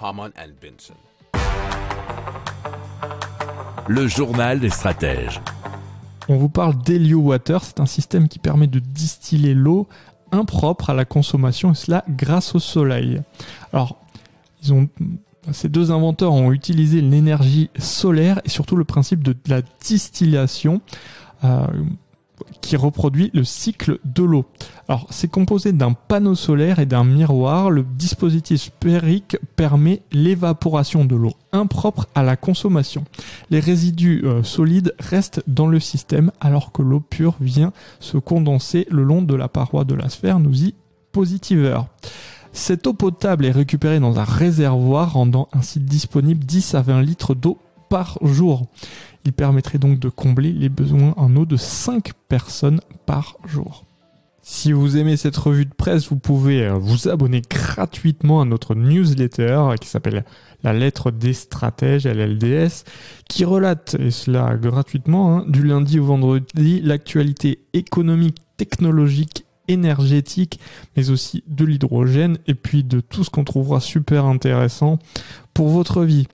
Benson. Le journal des stratèges. On vous parle d'Helio Water, c'est un système qui permet de distiller l'eau impropre à la consommation, et cela grâce au soleil. Alors, ces deux inventeurs ont utilisé l'énergie solaire et surtout le principe de la distillation. Euh, qui reproduit le cycle de l'eau. Alors, c'est composé d'un panneau solaire et d'un miroir. Le dispositif sphérique permet l'évaporation de l'eau impropre à la consommation. Les résidus euh, solides restent dans le système alors que l'eau pure vient se condenser le long de la paroi de la sphère, nous y positiveur. Cette eau potable est récupérée dans un réservoir rendant ainsi disponible 10 à 20 litres d'eau par jour. Il permettrait donc de combler les besoins en eau de 5 personnes par jour. Si vous aimez cette revue de presse, vous pouvez euh, vous abonner gratuitement à notre newsletter qui s'appelle La lettre des stratèges, LLDS, qui relate, et cela gratuitement, hein, du lundi au vendredi, l'actualité économique, technologique, énergétique, mais aussi de l'hydrogène, et puis de tout ce qu'on trouvera super intéressant pour votre vie.